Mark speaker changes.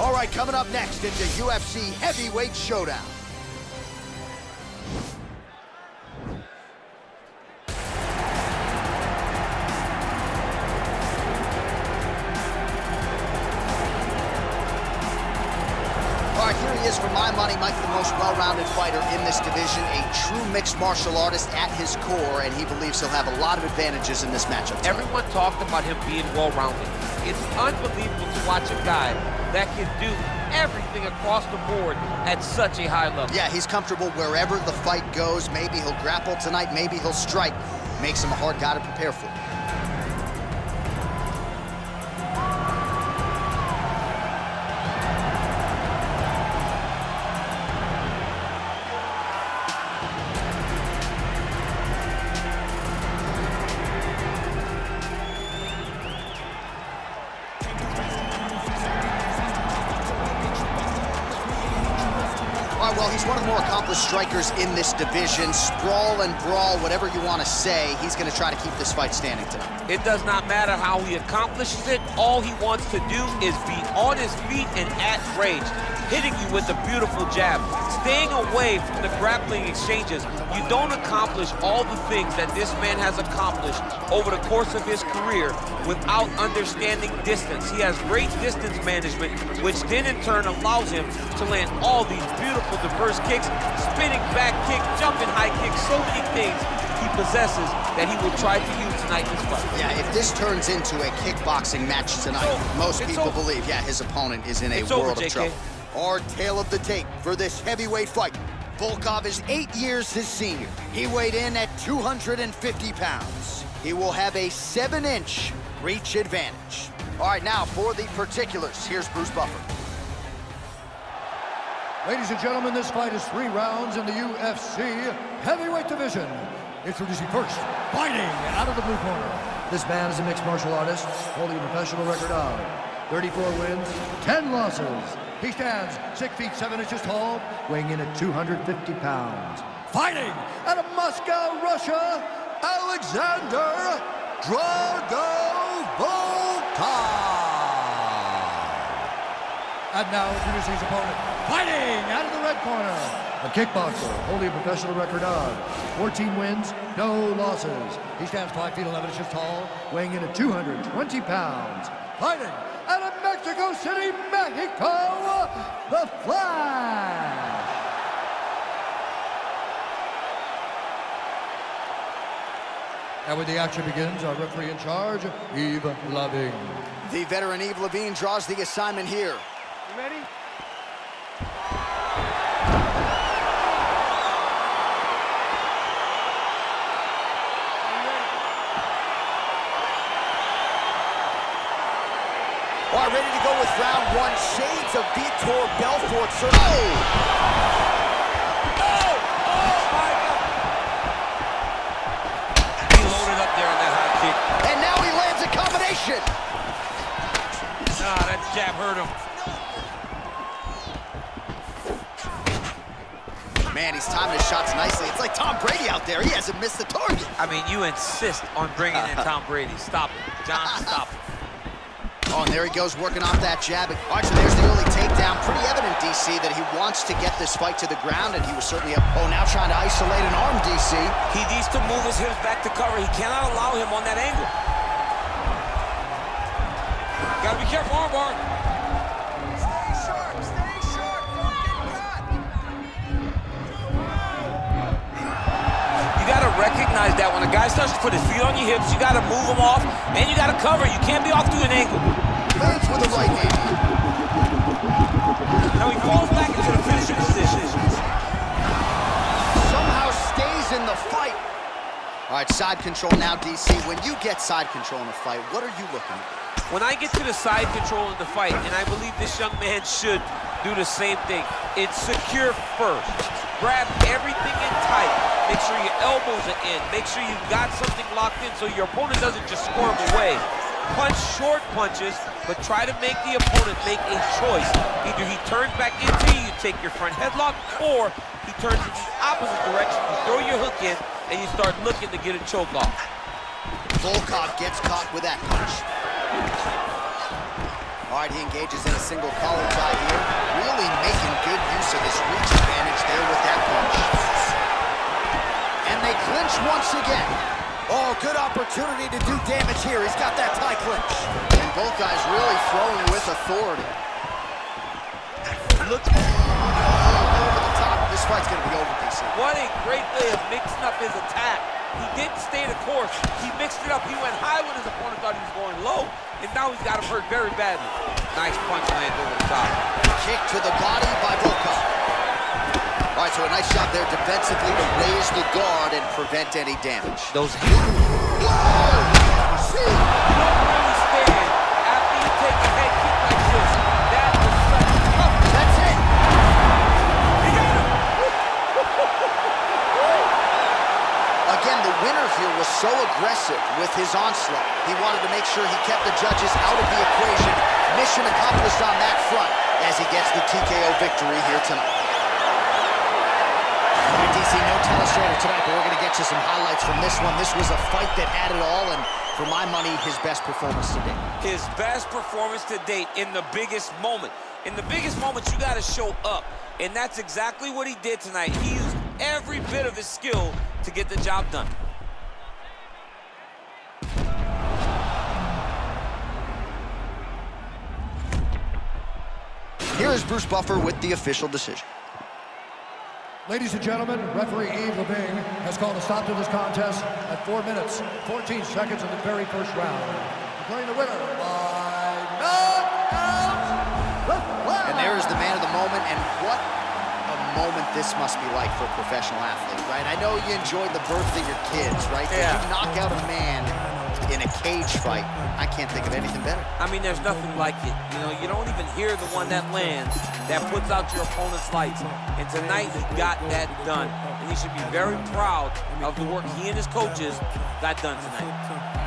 Speaker 1: All right, coming up next, it's a UFC heavyweight showdown. Is for my money, Mike, the most well-rounded fighter in this division, a true mixed martial artist at his core, and he believes he'll have a lot of advantages in this matchup.
Speaker 2: Everyone talked about him being well-rounded. It's unbelievable to watch a guy that can do everything across the board at such a high level.
Speaker 1: Yeah, he's comfortable wherever the fight goes. Maybe he'll grapple tonight, maybe he'll strike. Makes him a hard guy to prepare for. One of the more accomplished strikers in this division. Sprawl and brawl, whatever you want to say, he's going to try to keep this fight standing tonight.
Speaker 2: It does not matter how he accomplishes it. All he wants to do is be on his feet and at range, hitting you with a beautiful jab, staying away from the grappling exchanges. You don't accomplish all the things that this man has accomplished over the course of his career without understanding distance. He has great distance management, which then in turn allows him to land all these beautiful diverse kicks, spinning back kick, jumping high kick, so many things he possesses that he will try to use tonight in this fight.
Speaker 1: Yeah, if this turns into a kickboxing match tonight,
Speaker 2: over.
Speaker 1: most
Speaker 2: It's
Speaker 1: people
Speaker 2: over.
Speaker 1: believe, yeah, his opponent is in a
Speaker 2: It's over,
Speaker 1: world of trouble. Our tale of the tape for this heavyweight fight. Volkov is eight years his senior. He weighed in at 250 pounds. He will have a seven-inch reach advantage. All right, now for the particulars, here's Bruce Buffer.
Speaker 3: Ladies and gentlemen, this fight is three rounds in the UFC heavyweight division. Introducing first, fighting out of the blue corner. This man is a mixed martial artist, holding a professional record of 34 wins, 10 losses. He stands 6 feet 7 inches tall, weighing in at 250 pounds. Fighting out of Moscow, Russia, Alexander Drago And now introducing his opponent, fighting out of the red corner. A kickboxer, holding a professional record of 14 wins, no losses. He stands 5 feet 11 inches tall, weighing in at 220 pounds. Fighting out of Mexico City, Mexico, the Flash. And when the action begins, our referee in charge, Yves Lavigne.
Speaker 1: The veteran Yves Lavigne draws the assignment here.
Speaker 2: You ready?
Speaker 1: All right, ready to go with round one. Shades of Vitor Belfort. Sir. Oh!
Speaker 2: He loaded up there on that high kick.
Speaker 1: And now he lands a combination.
Speaker 2: Ah, that jab hurt him.
Speaker 1: Man, he's timing his shots nicely. It's like Tom Brady out there. He hasn't missed the target.
Speaker 2: I mean, you insist on bringing in Tom Brady. Stop it. John, stop it.
Speaker 1: Oh, and there he goes working off that jab. So there's the early takedown. Pretty evident, DC, that he wants to get this fight to the ground, and he was certainly up. Oh, now trying to isolate an arm, DC.
Speaker 2: He needs to move his hips back to cover. He cannot allow him on that angle. Gotta be careful, armbar. Recognize that when a guy starts to put his feet on your hips, you gotta move him off, and you gotta cover. You can't be off to an angle.
Speaker 1: Lands with the right hand.
Speaker 2: Now he falls back into the finishing position.
Speaker 1: Somehow stays in the fight. All right, side control now, DC. When you get side control in a fight, what are you looking at?
Speaker 2: When I get to the side control in the fight, and I believe this young man should do the same thing, it's secure first. Grab everything in tight. Make sure your elbows are in. Make sure you've got something locked in so your opponent doesn't just squirm away. Punch short punches, but try to make the opponent make a choice. Either he turns back into you, you take your front headlock, or he turns in the opposite direction, you throw your hook in, and you start looking to get a choke off.
Speaker 1: Volkov gets caught with that punch. All right, he engages in a single collar tie here, really making good use of his reach advantage there with that punch. And they clinch once again. Oh, good opportunity to do damage here. He's got that tie clinch. And both guys really throwing with authority. Look. Oh, over the top. This fight's going to be over, DC.
Speaker 2: What a great way of mixing up his attack. He didn't stay the course. He mixed it up. He went high when his opponent thought he was going low and now he's got him hurt very badly. Nice punch lands over the top.
Speaker 1: Kick to the body by Volkov. All right, so a nice shot there defensively to raise the guard and prevent any damage.
Speaker 2: Those
Speaker 1: Whoa! Again, the winner here was so aggressive with his onslaught. He wanted to make sure he kept the judges out of the equation. Mission accomplished on that front as he gets the TKO victory here tonight. DC, no telestrator tonight, but we're going to get you some highlights from this one. This was a fight that had it all, and for my money, his best performance to date.
Speaker 2: His best performance to date in the biggest moment. In the biggest moment, you got to show up. And that's exactly what he did tonight. He used every bit of his skill to get the job done.
Speaker 1: Here is Bruce Buffer with the official decision.
Speaker 3: Ladies and gentlemen, referee Yves Lavigne has called a stop to this contest at 4 minutes, 14 seconds of the very first round. Declaring the winner by knockout.
Speaker 1: And there is the man of the moment, and what a moment this must be like for a professional athlete, right? I know you enjoyed the birth of your kids, right? But
Speaker 2: Yeah.
Speaker 1: you knock out a man in a cage fight. I can't think of anything better.
Speaker 2: I mean, there's nothing like it. You know, you don't even hear the one that lands, that puts out your opponent's lights. And tonight, he got that done. And he should be very proud of the work he and his coaches got done tonight.